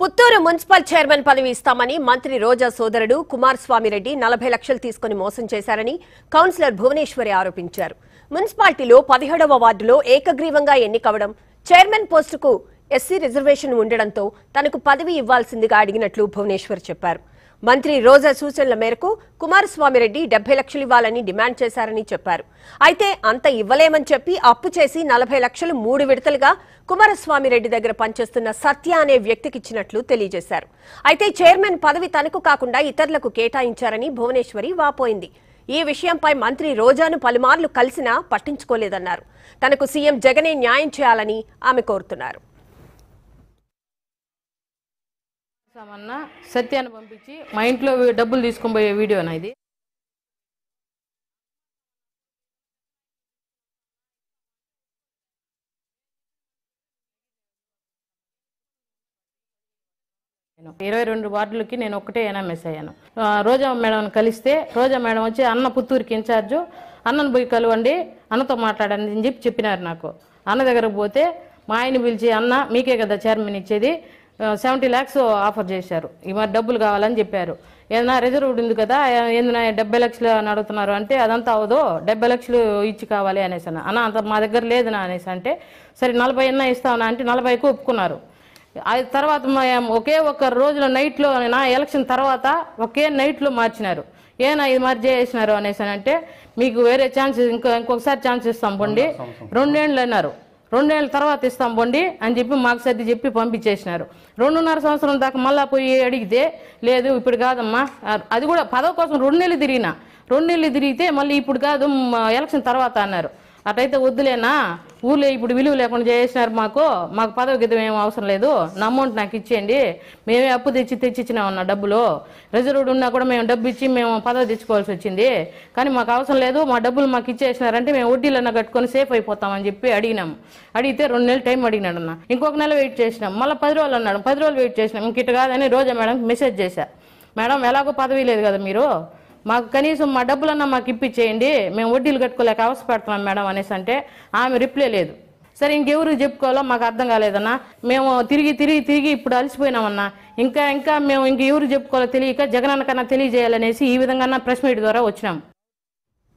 Puttur municipal chairman పదవి ఇస్తామని మంత్రి రోజా సోదరుడు కుమారస్వామి రెడ్డి నలభై లక్షలు తీసుకుని మోసం చేశారని కౌన్సిలర్ భువనేశ్వరి ఆరోపించారు. మున్సిపాలిటీలో పదిహేడవ వార్డులో ఏకగ్రీవంగా ఎన్నికవడం చైర్మన్ పోస్టుకు ఎస్సీ రిజర్వేషన్ ఉండడంతో తనకు పదవి ఇవ్వాల్సిందిగా అడిగినట్లు భువనేశ్వర్ చెప్పారు. మంత్రి రోజా సూచనల మేరకు కుమారస్వామి రెడ్డి డెబ్బై లక్షలు ఇవ్వాలని డిమాండ్ చేశారని చెప్పారు. అయితే అంత ఇవ్వలేమని చెప్పి అప్పు చేసి నలభై లక్షలు మూడు విడతలుగా కుమారస్వామి రెడ్డి దగ్గర పనిచేస్తున్న సత్య అనే వ్యక్తికిచ్చినట్లు తెలియజేశారు. అయితే చైర్మన్ పదవి తనకు కాకుండా ఇతరులకు కేటాయించారని భువనేశ్వరి వాపోయింది. ఈ విషయంపై మంత్రి రోజాను పలుమార్లు కలిసినా పట్టించుకోలేదన్నారు. తనకు సీఎం జగనే న్యాయం చేయాలని ఆమె కోరుతున్నారు. చేస్తామన్నా సత్యాన్ని పంపించి మా ఇంట్లో డబ్బులు తీసుకొని పోయే వీడియోనా ఇది. ఇరవై రెండు వార్డులకి నేను ఒక్కటే ఎన్ఎంఎస్ అయ్యాను. రోజా మేడం కలిస్తే రోజా మేడం వచ్చి అన్న పుత్తూరుకి ఇన్ఛార్జు అన్నను పోయి కలవండి అన్నతో మాట్లాడండి అని చెప్పి చెప్పినారు నాకు. అన్న దగ్గరకు పోతే మా ఆయన పిలిచి అన్న మీకే కదా చైర్మన్ ఇచ్చేది సెవెంటీ ల్యాక్స్ ఆఫర్ చేశారు. ఈ మరి డబ్బులు కావాలని చెప్పారు. ఏదైనా రిజర్వ్డ్ ఉంది కదా ఏందన్నా డెబ్బై లక్షలు అని అడుగుతున్నారు అంటే అదంతా అవదు డెబ్బై లక్షలు ఇచ్చి కావాలి అనేసి అన్న. అన్న అంత మా దగ్గర లేదనా అనేసి అంటే సరే నలభై ఎన్న ఇస్తామన్నా అంటే నలభైకి ఒప్పుకున్నారు. అది తర్వాత ఒకే ఒక్క రోజులో నైట్లో నా ఎలక్షన్ తర్వాత ఒకే నైట్లో మార్చినారు. ఏనా ఇది మరి చేసినారు అనేసి అని అంటే మీకు వేరే ఛాన్స్ ఇంకో ఇంకొకసారి ఛాన్స్ ఇస్తాం పొండి. రెండేళ్ళు అన్నారు. రెండేళ్ళ తర్వాత ఇస్తాం పొండి అని చెప్పి మాకు సర్ది చెప్పి పంపించేసినారు. రెండున్నర సంవత్సరం దాకా మళ్ళీ పోయి అడిగితే లేదు ఇప్పుడు కాదమ్మా అది కూడా పదవి కోసం రెండు నెలలు తిరిగిన. రెండు నెలలు తిరిగితే మళ్ళీ ఇప్పుడు కాదు ఎలక్షన్ తర్వాత అన్నారు. అటైతే వద్దులేనా? ఊర్లో ఇప్పుడు విలువ లేకుండా చేసినారు మాకు. మాకు పదవి గిద్దం ఏం అవసరం లేదు. నా అమౌంట్ నాకు ఇచ్చేయండి. మేమే అప్పు తెచ్చి తెచ్చిచ్చినామన్న డబ్బులు. రిజర్వ్డ్ ఉన్నా కూడా మేము డబ్బు ఇచ్చి మేము పదవి తెచ్చుకోవాల్సి వచ్చింది. కానీ మాకు అవసరం లేదు. మా డబ్బులు మాకు ఇచ్చేసినారంటే మేము వడ్డీలన్నా కట్టుకొని సేఫ్ అయిపోతామని చెప్పి అడిగినాం. అడిగితే రెండు నెలలు టైం అడిగినాడు అన్న. ఇంకొక నెల వెయిట్ చేసినాం. మళ్ళీ పది రోజులు అన్నాడు. పది రోజులు వెయిట్ చేసినాం. ఇంక ఇటు కాదని రోజా మేడం మెసేజ్ చేశా. మేడం ఎలాగో పదవి లేదు కదా మీరు. మాకు కనీసం మా డబ్బులన్నా మాకు ఇప్పించేయండి మేము వడ్డీలు కట్టుకోలేక అవసరపడుతున్నాం మేడం అనేసి అంటే ఆమె రిప్లై లేదు. సరే ఇంకెవరికి చెప్పుకోవాలో మాకు అర్థం కాలేదన్నా మేము తిరిగి తిరిగి తిరిగి ఇప్పుడు అలసిపోయినామన్నా ఇంకా ఇంకా మేము ఇంకెవరు చెప్పుకోవాలో తెలియక జగనన్నకన్నా తెలియజేయాలనేసి ఈ విధంగా ప్రెస్ మీట్ ద్వారా వచ్చినాం.